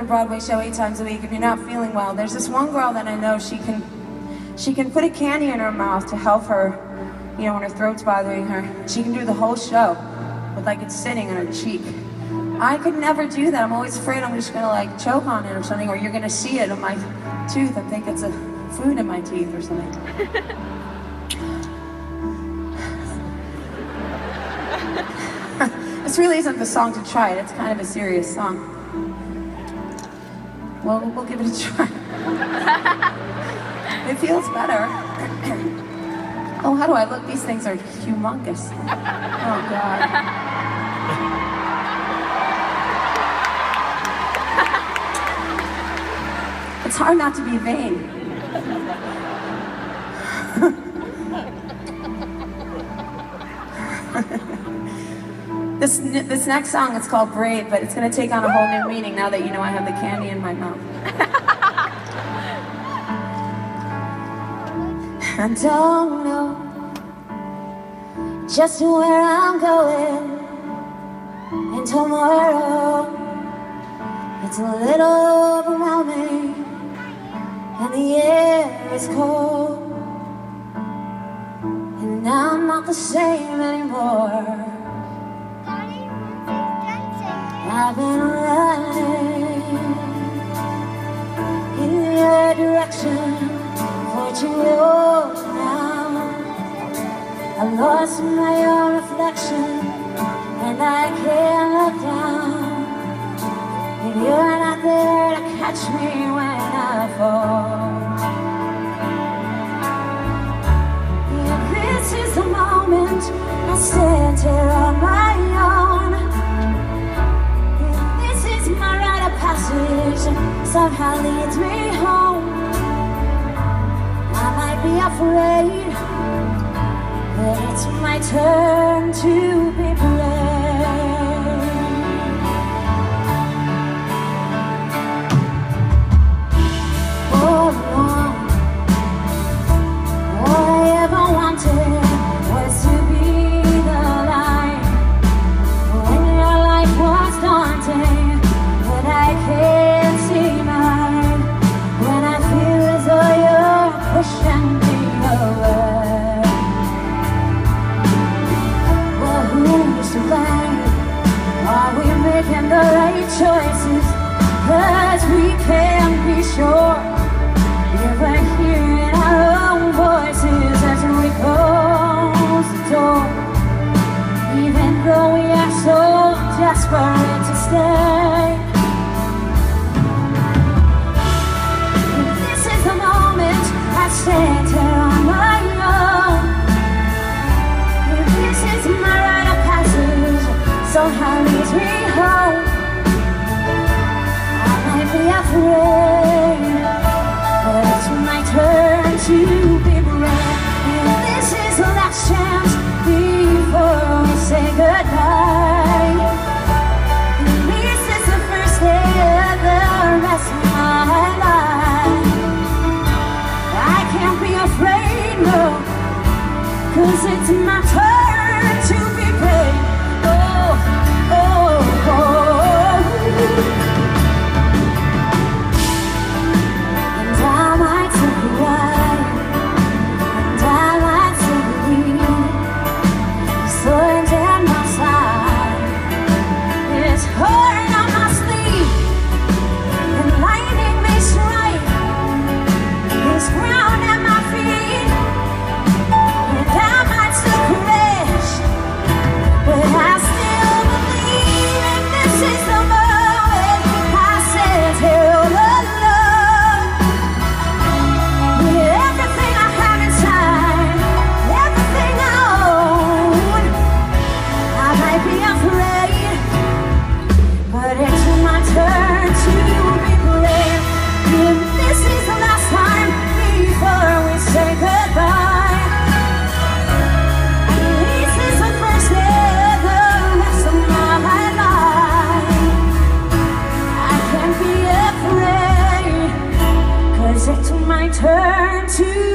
a Broadway show eight times a week if you're not feeling well. There's this one girl that I know she can she can put a candy in her mouth to help her, you know, when her throat's bothering her. She can do the whole show with like it's sitting on her cheek. I could never do that. I'm always afraid I'm just gonna like choke on it or something, or you're gonna see it on my tooth and think it's a food in my teeth or something. this really isn't the song to try it. It's kind of a serious song. Well, we'll give it a try. it feels better. oh, how do I look? These things are humongous. Oh, God. It's hard not to be vain. This this next song is called Brave, but it's gonna take on a whole new meaning now that you know I have the candy in my mouth. I don't know just where I'm going, and tomorrow it's a little overwhelming, and the air is cold, and now I'm not the same anymore. I've been running in your direction for too long now. I lost my own reflection and I can't look down. If you're not there to catch me when I fall. This is the moment I stand here passage, somehow leads me home. I might be afraid, but it's my turn to be though we are so desperate to stay. to